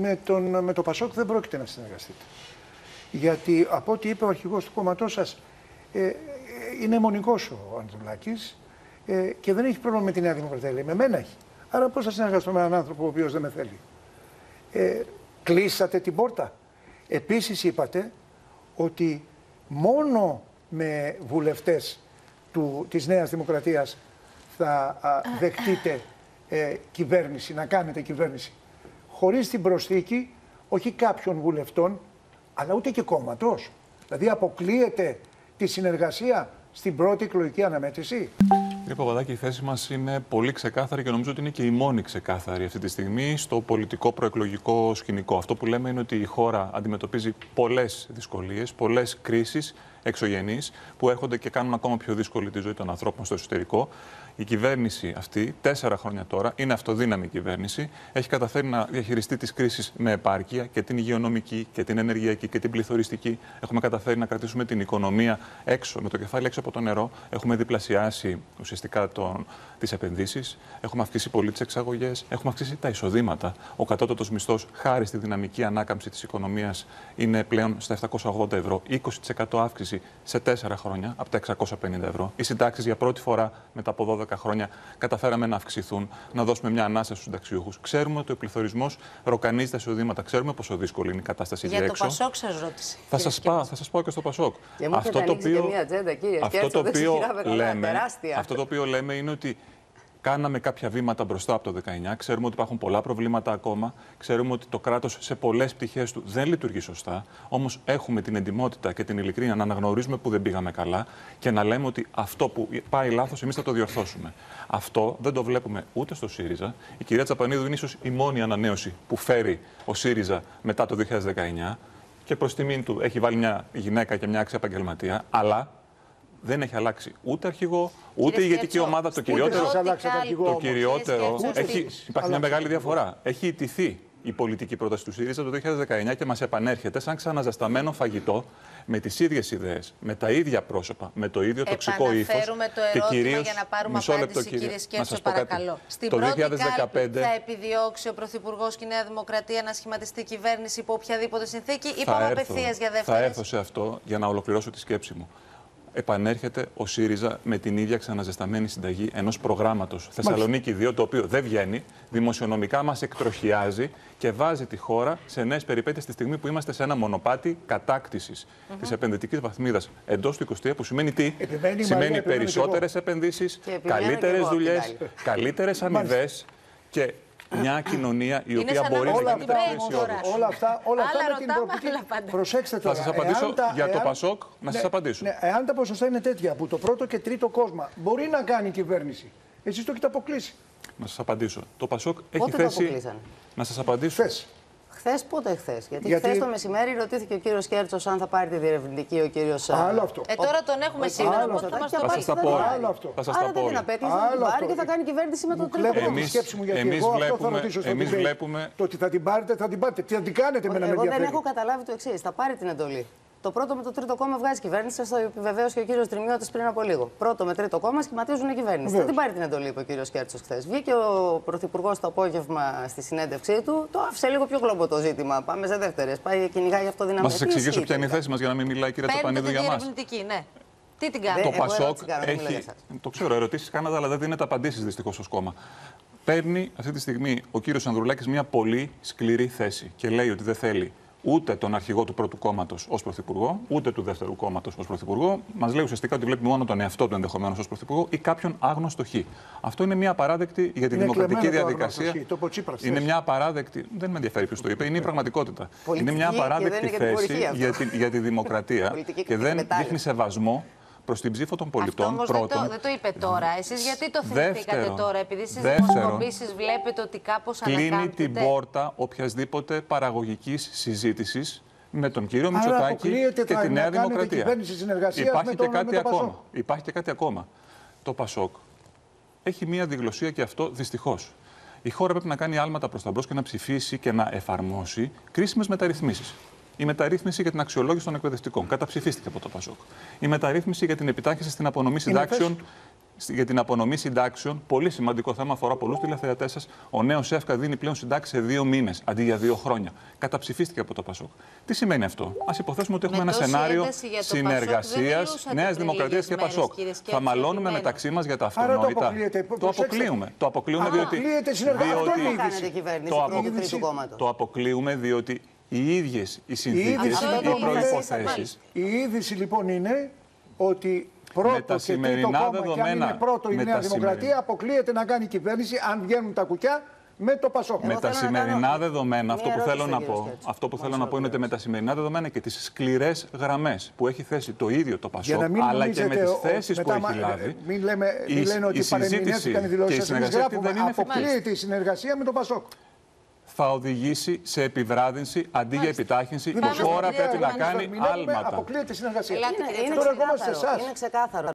με, τον, με το Πασόκ δεν πρόκειται να συνεργαστείτε. Γιατί από ό,τι είπε ο αρχηγός του κόμματός σας, ε, είναι μονικός ο Ανδρουλάκης ε, και δεν έχει πρόβλημα με τη Νέα Δημοκρατία. Λέει, με μένα έχει. Άρα πώς θα συνεργαστώ με έναν άνθρωπο ο οποίος δεν με θέλει; Ε, κλείσατε την πόρτα. Επίσης είπατε ότι μόνο με βουλευτές του, της Νέας Δημοκρατίας θα δεχτείτε ε, κυβέρνηση, να κάνετε κυβέρνηση. Χωρίς την προσθήκη όχι κάποιων βουλευτών, αλλά ούτε και κόμματος. Δηλαδή αποκλείεται τη συνεργασία στην πρώτη εκλογική αναμέτρηση. Κύριε Παπαδάκη, η θέση μας είναι πολύ ξεκάθαρη και νομίζω ότι είναι και η μόνη ξεκάθαρη αυτή τη στιγμή στο πολιτικό προεκλογικό σκηνικό. Αυτό που λέμε είναι ότι η χώρα αντιμετωπίζει πολλές δυσκολίες, πολλές κρίσεις εξωγενείς που έρχονται και κάνουν ακόμα πιο δύσκολη τη ζωή των ανθρώπων στο εσωτερικό η κυβέρνηση αυτή, τέσσερα χρόνια τώρα, είναι αυτοδύναμη κυβέρνηση. Έχει καταφέρει να διαχειριστεί τις κρίσεις με επάρκεια και την υγειονομική και την ενεργειακή και την πληθωριστική. Έχουμε καταφέρει να κρατήσουμε την οικονομία έξω, με το κεφάλι έξω από το νερό. Έχουμε διπλασιάσει ουσιαστικά τις επενδύσεις. Έχουμε αυξήσει πολύ τις εξαγωγές. Έχουμε αυξήσει τα εισοδήματα. Ο κατώτατος μισθός, χάρη στη δυναμική ανάκαμψη της οικονομίας, είναι πλέον στα 780 ευρώ. 20% αύξηση σε τέσσερα χρόνια από τα 650 ευρώ. Οι συντάξεις για πρώτη φορά μετά από 12 χρόνια καταφέραμε να αυξηθούν, να δώσουμε μια ανάσα στους συνταξιούχους. Ξέρουμε ότι ο πληθωρισμός ροκανίζει τα εισοδήματα. Ξέρουμε πόσο δύσκολη είναι η κατάσταση για έξω. Για το Πασόκ σας ρώτησε. Θα σας πάω, θα σας πάω και στο Πασόκ. αυτό το οποίο, μια ατζέντα, κύριε αυτό το οποίο λέμε, αυτό το οποίο λέμε είναι ότι Κάναμε κάποια βήματα μπροστά από το 19. Ξέρουμε ότι υπάρχουν πολλά προβλήματα ακόμα. Ξέρουμε ότι το κράτος σε πολλές πτυχές του δεν λειτουργεί σωστά. Όμως έχουμε την εντυμότητα και την ειλικρίνεια να αναγνωρίζουμε που δεν πήγαμε καλά και να λέμε ότι αυτό που πάει λάθος, εμείς θα το διορθώσουμε. Αυτό δεν το βλέπουμε ούτε στο ΣΥΡΙΖΑ. Η κυρία Τσαπανίδου είναι ίσως η μόνη ανανέωση που φέρει ο ΣΥΡΙΖΑ μετά το 2019 και προς τιμήν του έχει βάλει μια γυναίκα και μια άξια επαγγελματία. Αλλά δεν έχει αλλάξει ούτε αρχηγό, ούτε η ηγετική ομάδα. Το κυριότερο. Το κυριότερο. Έχει, υπάρχει μια μεγάλη διαφορά. Έχει ιτηθεί η πολιτική πρόταση του ΣΥΡΙΖΑ το 2019 και μας επανέρχεται σαν ξαναζεσταμένο φαγητό με τις ίδιες ιδέες, με τα ίδια πρόσωπα, με το ίδιο τοξικό ύφος. το και κυρίω. Για να πάρουμε μισό λεπτό, κύριε Σκέψο, παρακαλώ. Στην το πρώτη 2015 θα επιδιώξει ο Πρωθυπουργός και η Νέα Δημοκρατία να σχηματιστεί κυβέρνηση υπό οποιαδήποτε συνθήκη ή πάμε απευθείας για δεύτερη. Θα έρθω σε αυτό για να ολοκληρώσω τη σκέψη μου επανέρχεται ο ΣΥΡΙΖΑ με την ίδια ξαναζεσταμένη συνταγή ενός προγράμματος. Θεσσαλονίκη 2, το οποίο δεν βγαίνει, δημοσιονομικά μας εκτροχιάζει και βάζει τη χώρα σε νέες περιπέτειες τη στιγμή που είμαστε σε ένα μονοπάτι κατάκτησης mm -hmm. της επενδυτικής βαθμίδας εντός του 23, που σημαίνει τι, επιμένει σημαίνει περισσότερες επενδύσεις, καλύτερες δουλειές, καλύτερες αμοιβές και μια κοινωνία η οποία μπορεί να γίνει Όλα αυτά, όλα αυτά με την προοπτική. Προσέξτε τώρα. Θα σας απαντήσω για το Πασόκ, να ναι, σα απαντήσω. Ναι, εάν τα ποσοστά είναι τέτοια που το πρώτο και τρίτο κόσμο μπορεί να κάνει κυβέρνηση, εσείς το έχετε αποκλείσει. Να σας απαντήσω. Το Πασόκ έχει θέση. Να σας απαντήσω. Χθες. Χθες, πότε χθες; Γιατί, Γιατί... χθες το μεσημέρι ρωτήθηκε ο κύριος Κέρτσος αν θα πάρει τη διερευνητική ο κύριος. Άλλο αυτό. Ε, τώρα τον έχουμε σήμερα. Άλλο αυτό. Θα σας τα πω. Άλλο αυτό. Θα σα τα πω. δεν απέτυχε να πάρει και θα κάνει κυβέρνηση με τον τρίτο. Κλέβω τη σκέψη μου γιατί εμείς εγώ αυτό θα ρωτήσω στον βλέπουμε... Το ότι θα την πάρετε, θα την πάρετε. Τι θα την κάνετε με ένα Εγώ δεν έχω καταλάβει το εξής. Θα πάρει την εντολή. Το πρώτο με το τρίτο κόμμα βγάζει κυβέρνηση, σας το επιβεβαίωσε και ο κύριος Τριμιώτης πριν από λίγο. Πρώτο με τρίτο κόμμα σχηματίζουν η κυβέρνηση. Δεν την πάρει την εντολή, είπε ο κύριος Κέρτσος χθες. Βγήκε ο Πρωθυπουργός το απόγευμα στη συνέντευξή του, το άφησε λίγο πιο γλωμπό το ζήτημα. Πάμε σε δεύτερες. Πάει κυνηγάει αυτό δυναμικό. Να σα εξηγήσω ποια είναι η θέση μας για να μην μιλάει η κυρία Τσαπανίδου για μας. Ναι. Τι την κάνει. Το Πασόκ έχει. Το ξέρω, ερωτήσεις κάνατε, αλλά δεν δίνετε απαντήσεις δυστυχώς ως κόμμα. Παίρνει αυτή τη στιγμή ο κύριος Ανδρουλάκης μια πολύ σκληρή θέση και λέει ότι δεν θέλει ούτε τον αρχηγό του πρώτου κόμματος ως πρωθυπουργό, ούτε του δεύτερου κόμματος ως πρωθυπουργό. Μας λέει ουσιαστικά ότι βλέπει μόνο τον εαυτό του ενδεχομένως ως πρωθυπουργό ή κάποιον άγνωστο χ. Αυτό είναι μια απαράδεκτη για τη είναι δημοκρατική διαδικασία. Το είναι μια απαράδεκτη. Δεν με ενδιαφέρει ποιος το είπε, είναι η πραγματικότητα. Πολιτική είναι μια απαράδεκτη θέση για, τη, για τη δημοκρατία και δεν δείχνει σεβασμό προς την ψήφο των πολιτών. Αυτό πρώτον. Δεν το, δεν το είπε τώρα. Εσείς γιατί το θυμηθήκατε τώρα, επειδή στι δημοσκοπήσει βλέπετε ότι κάπως Κλείνει την πόρτα οποιασδήποτε παραγωγικής συζήτησης με τον κύριο Μητσοτάκη και τη Νέα Δημοκρατία. Υπάρχει, και κάτι ακόμα. Υπάρχει και κάτι ακόμα. Το Πασόκ έχει μία διγλωσία και αυτό δυστυχώς. Η χώρα πρέπει να κάνει άλματα προς τα μπρος και να ψηφίσει και να εφαρμόσει κρίσιμες μεταρρυθμίσεις. Η μεταρρύθμιση για την αξιολόγηση των εκπαιδευτικών καταψηφίστηκε από το ΠΑΣΟΚ. Η μεταρρύθμιση για την επιτάχυνση στην απονομή συντάξεων για την απονομή συντάξεων. Πολύ σημαντικό θέμα, αφορά πολλούς τηλεθεατές σας. Ο νέος ΕΦΚΑ δίνει πλέον συντάξεις σε δύο μήνες αντί για δύο χρόνια. Καταψηφίστηκε από το Πασόκ. Τι σημαίνει αυτό, Α υποθέσουμε ότι έχουμε ένα σενάριο συνεργασίας Νέας Δημοκρατίας και Πασόκ. Θα μαλώνουμε μεταξύ μας για τα αυτονόητα. Το αποκλείουμε. Το αποκλείουμε διότι. Το αποκλείουμε διότι οι ίδιες οι συνθήκες, οι προποθέσει. Η είδηση λοιπόν είναι ότι πρώτο με τα και τρίτο κόμμα δεδομένα, και αν είναι πρώτο η Νέα Δημοκρατία αποκλείεται να κάνει κυβέρνηση αν βγαίνουν τα κουκιά με το Πασόκ. Με τα σημερινά δεδομένα, αυτό που θέλω να πω, αυτό που θέλω να πω είναι ότι με τα σημερινά δεδομένα και τις σκληρές γραμμές που έχει θέσει το ίδιο το Πασόκ, αλλά και με τις θέσεις που έχει λάβει. Μην, λέμε, μην λένε ότι παρεμηνεύτηκαν οι δηλώσει. Αποκλείεται η συνεργασία με το Πασόκ θα οδηγήσει σε επιβράδυνση αντί για επιτάχυνση. Η χώρα πρέπει να κάνει άλματα. Αποκλείεται η συνεργασία. Είναι, είναι, είναι ξεκάθαρο. Είναι ξεκάθαρο.